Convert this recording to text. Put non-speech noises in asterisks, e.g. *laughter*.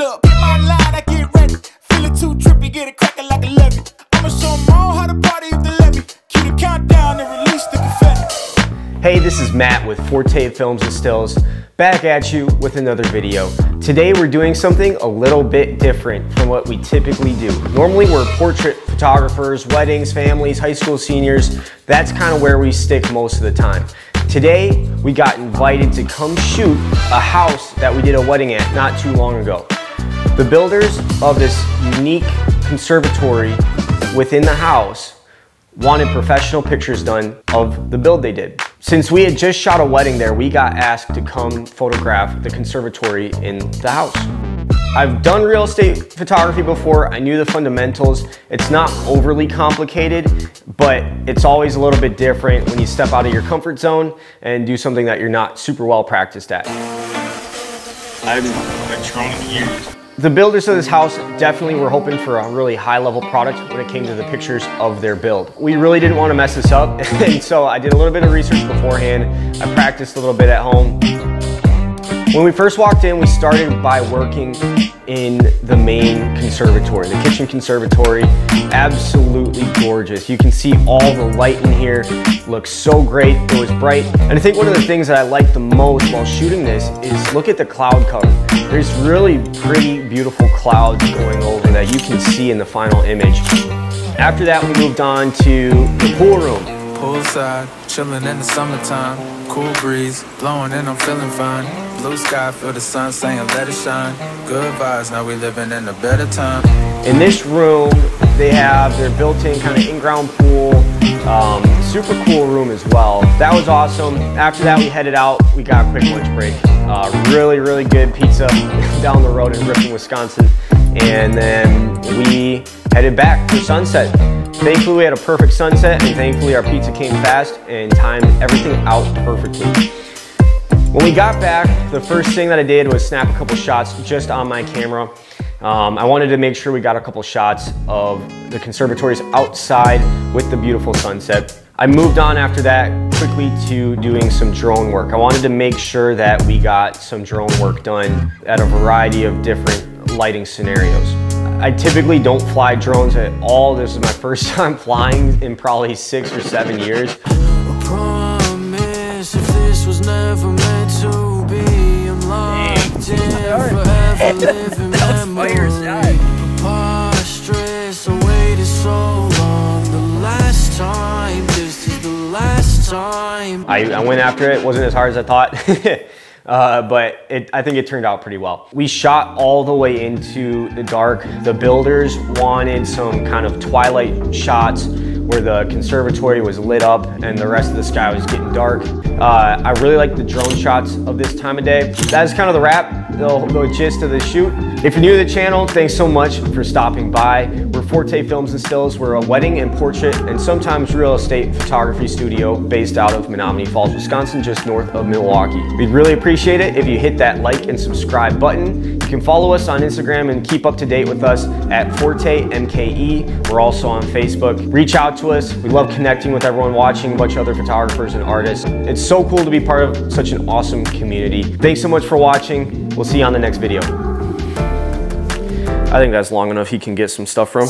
Look, in my line, I get ready. Feeling too trippy, get it cracking like a levee. I'ma show them all how to party if they let me. The countdown and release the confetti. Hey, this is Matt with Forte Films and Stills, back at you with another video. Today we're doing something a little bit different from what we typically do. Normally we're portrait photographers, weddings, families, high school seniors. That's kind of where we stick most of the time. Today, we got invited to come shoot a house that we did a wedding at not too long ago. The builders of this unique conservatory within the house wanted professional pictures done of the build they did. Since we had just shot a wedding there, we got asked to come photograph the conservatory in the house. I've done real estate photography before. I knew the fundamentals. It's not overly complicated, but it's always a little bit different when you step out of your comfort zone and do something that you're not super well practiced at. Been trying years. The builders of this house definitely were hoping for a really high level product when it came to the pictures of their build. We really didn't want to mess this up, *laughs* and so I did a little bit of research beforehand. I practiced a little bit at home. When we first walked in, we started by working in the main conservatory, the kitchen conservatory. Absolutely gorgeous. You can see all the light in here. Looks so great. It was bright. And I think one of the things that I liked the most while shooting this is look at the cloud cover. There's really pretty, beautiful clouds going over that you can see in the final image. After that, we moved on to the pool room. Poolside, chilling in the summertime. Cool breeze, blowing and I'm feeling fine. Blue sky, feel the sun saying let it shine. Good vibes, now we living in a better time. In this room, they have their built-in kind of in-ground pool. Um, super cool room as well. That was awesome. After that, we headed out. We got a quick lunch break. Uh, really, really good pizza *laughs* down the road in Ripon, Wisconsin. And then we headed back for sunset. Thankfully, we had a perfect sunset, and thankfully, our pizza came fast and timed everything out perfectly. When we got back, the first thing that I did was snap a couple shots just on my camera. Um, I wanted to make sure we got a couple shots of the conservatories outside with the beautiful sunset. I moved on after that quickly to doing some drone work. I wanted to make sure that we got some drone work done at a variety of different lighting scenarios. I typically don't fly drones at all. This is my first *laughs* time flying in probably six or seven years. Promise was never meant to be, I'm locked in forever living *laughs* memory. Preposterous, I waited so long. The last time, this is the last time. I, I went after it. wasn't as hard as I thought. *laughs* Uh, but it, I think it turned out pretty well. We shot all the way into the dark. The builders wanted some kind of twilight shots where the conservatory was lit up and the rest of the sky was getting dark. Uh, I really like the drone shots of this time of day. That's kind of the wrap, the, the gist of the shoot. If you're new to the channel, thanks so much for stopping by. We're Forte Films and Stills. We're a wedding and portrait and sometimes real estate photography studio based out of Menomonee Falls, Wisconsin, just north of Milwaukee. We'd really appreciate it if you hit that like and subscribe button. You can follow us on Instagram and keep up to date with us at Forte MKE. We're also on Facebook. Reach out to us. We love connecting with everyone watching, a bunch of other photographers and artists. It's so cool to be part of such an awesome community. Thanks so much for watching. We'll see you on the next video. I think that's long enough he can get some stuff from.